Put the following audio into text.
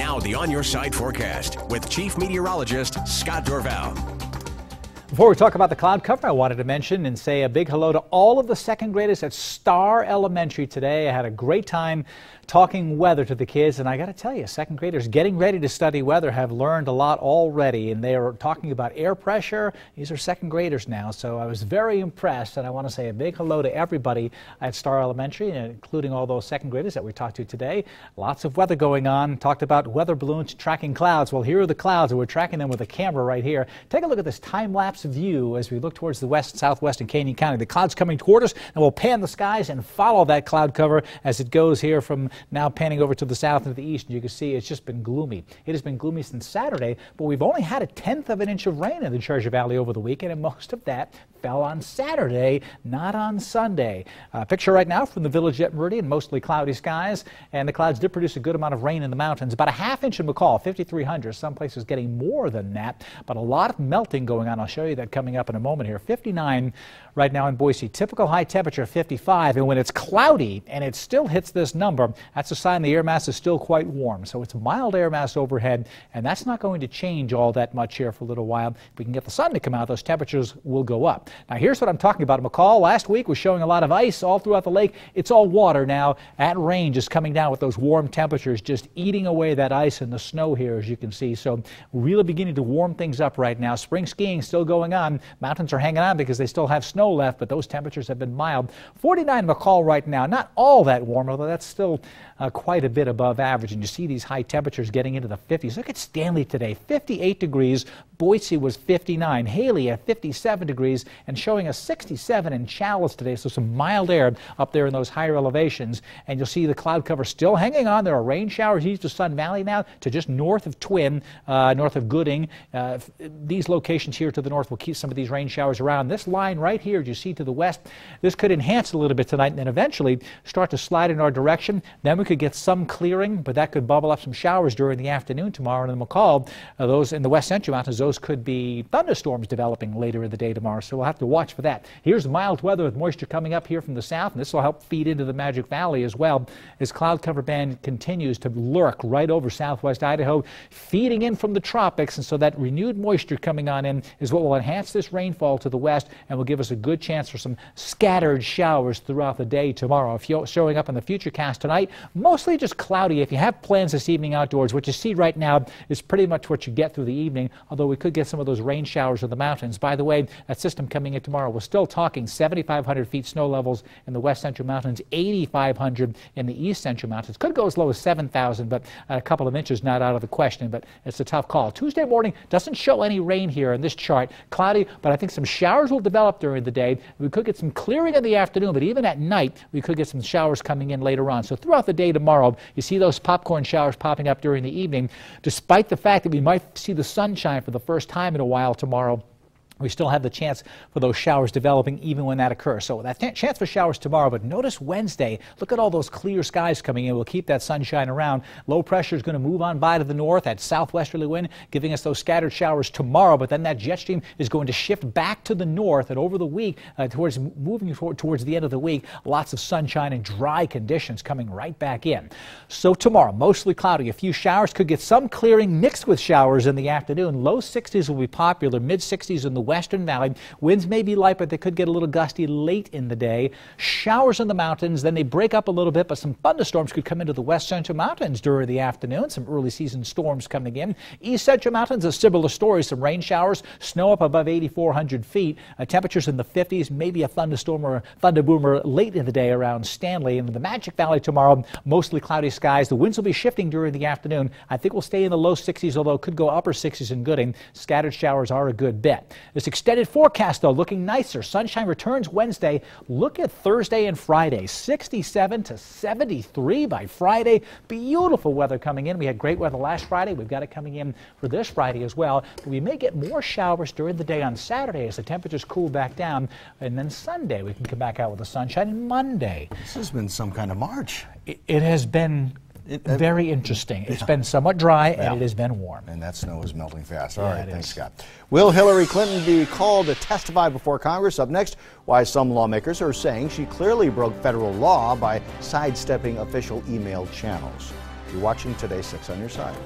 Now, the On Your Side forecast with Chief Meteorologist Scott Dorval. Before we talk about the cloud cover, I wanted to mention and say a big hello to all of the second graders at Star Elementary today. I had a great time talking weather to the kids, and I got to tell you, second graders getting ready to study weather have learned a lot already, and they are talking about air pressure. These are second graders now, so I was very impressed, and I want to say a big hello to everybody at Star Elementary, including all those second graders that we talked to today. Lots of weather going on. Talked about weather balloons tracking clouds. Well, here are the clouds, and we're tracking them with a camera right here. Take a look at this time-lapse view as we look towards the west, southwest, and Canyon County. The clouds coming toward us, and we'll pan the skies and follow that cloud cover as it goes here from now panning over to the south and to the east, and you can see it's just been gloomy. It has been gloomy since Saturday, but we've only had a tenth of an inch of rain in the Treasure Valley over the weekend, and most of that fell on Saturday, not on Sunday. Uh, picture right now from the village at Meridian, mostly cloudy skies, and the clouds did produce a good amount of rain in the mountains. About a half inch in McCall, 5,300. Some places getting more than that, but a lot of melting going on. I'll show you that coming up in a moment here. 59 right now in Boise. Typical high temperature 55, and when it's cloudy and it still hits this number, that's a sign the air mass is still quite warm. So it's a mild air mass overhead, and that's not going to change all that much here for a little while. If we can get the sun to come out, those temperatures will go up. Now, here's what I'm talking about. McCall last week was showing a lot of ice all throughout the lake. It's all water now at range, just coming down with those warm temperatures, just eating away that ice and the snow here, as you can see. So, really beginning to warm things up right now. Spring skiing still going on. Mountains are hanging on because they still have snow left, but those temperatures have been mild. 49 McCall right now, not all that warm, although that's still uh, quite a bit above average. And you see these high temperatures getting into the 50s. Look at Stanley today, 58 degrees. Boise was 59. Hailey at 57 degrees and showing a 67 in Challis today. So some mild air up there in those higher elevations. And you'll see the cloud cover still hanging on. There are rain showers east of Sun Valley now to just north of Twin, uh, north of Gooding. Uh, these locations here to the north will keep some of these rain showers around. This line right here, as you see to the west, this could enhance a little bit tonight and then eventually start to slide in our direction. Then we could get some clearing, but that could bubble up some showers during the afternoon tomorrow And in McCall. Uh, those in the west central mountains, those could be thunderstorms developing later in the day tomorrow. So we'll have to watch for that. Here's mild weather with moisture coming up here from the south, and this will help feed into the Magic Valley as well as cloud cover band continues to lurk right over southwest Idaho, feeding in from the tropics. And so that renewed moisture coming on in is what will enhance this rainfall to the west and will give us a good chance for some scattered showers throughout the day tomorrow. If you're showing up in the future cast tonight, mostly just cloudy. If you have plans this evening outdoors, what you see right now is pretty much what you get through the evening, although we could get some of those rain showers in the mountains. By the way, that system coming in tomorrow, we're still talking 7,500 feet snow levels in the west central mountains, 8,500 in the east central mountains. Could go as low as 7,000, but a couple of inches not out of the question, but it's a tough call. Tuesday morning doesn't show any rain here in this chart. Cloudy, but I think some showers will develop during the day. We could get some clearing in the afternoon, but even at night, we could get some showers coming in later on. So throughout the day tomorrow, you see those popcorn showers popping up during the evening, despite the fact that we might see the sunshine for the first time in a while tomorrow we still have the chance for those showers developing even when that occurs. So that chance for showers tomorrow, but notice Wednesday, look at all those clear skies coming in. We'll keep that sunshine around. Low pressure is going to move on by to the north, that southwesterly wind, giving us those scattered showers tomorrow, but then that jet stream is going to shift back to the north and over the week, uh, towards moving toward, towards the end of the week, lots of sunshine and dry conditions coming right back in. So tomorrow, mostly cloudy. A few showers could get some clearing mixed with showers in the afternoon. Low 60s will be popular, mid 60s in the Western Valley. Winds may be light, but they could get a little gusty late in the day. Showers in the mountains, then they break up a little bit, but some thunderstorms could come into the west central mountains during the afternoon. Some early season storms coming in. East central mountains, a similar story. Some rain showers, snow up above 8,400 feet. Uh, temperatures in the 50s, maybe a thunderstorm or a thunderboomer late in the day around Stanley. And in the Magic Valley tomorrow, mostly cloudy skies. The winds will be shifting during the afternoon. I think we'll stay in the low 60s, although it could go upper 60s in Gooding. Scattered showers are a good bet. This extended forecast, though, looking nicer. Sunshine returns Wednesday. Look at Thursday and Friday. 67 to 73 by Friday. Beautiful weather coming in. We had great weather last Friday. We've got it coming in for this Friday as well. But we may get more showers during the day on Saturday as the temperatures cool back down. And then Sunday, we can come back out with the sunshine. And Monday. This has been some kind of March. It, it has been it, uh, very interesting. It's been somewhat dry yeah. and it has been warm. And that snow is melting fast. All yeah, right, thanks, is. Scott. Will Hillary Clinton be called to testify before Congress? Up next, why some lawmakers are saying she clearly broke federal law by sidestepping official email channels. You're watching Today 6 on your side.